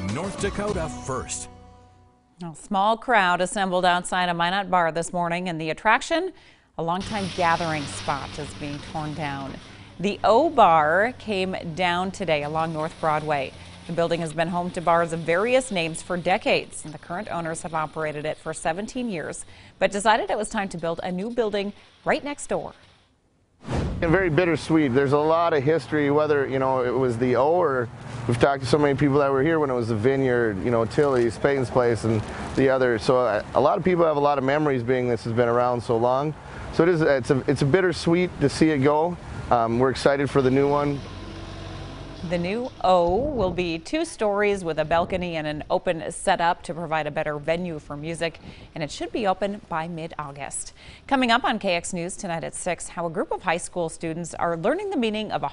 North Dakota first. A small crowd assembled outside a Minot bar this morning, and the attraction, a longtime gathering spot, is being torn down. The O Bar came down today along North Broadway. The building has been home to bars of various names for decades, and the current owners have operated it for 17 years, but decided it was time to build a new building right next door. And very bittersweet. There's a lot of history, whether you know it was the O or we've talked to so many people that were here when it was the Vineyard, you know, Tilly's, Payton's Place, and the other. So uh, a lot of people have a lot of memories, being this has been around so long. So it is. It's a it's a bittersweet to see it go. Um, we're excited for the new one. The new O will be two stories with a balcony and an open setup to provide a better venue for music, and it should be open by mid-August. Coming up on KX News tonight at 6, how a group of high school students are learning the meaning of a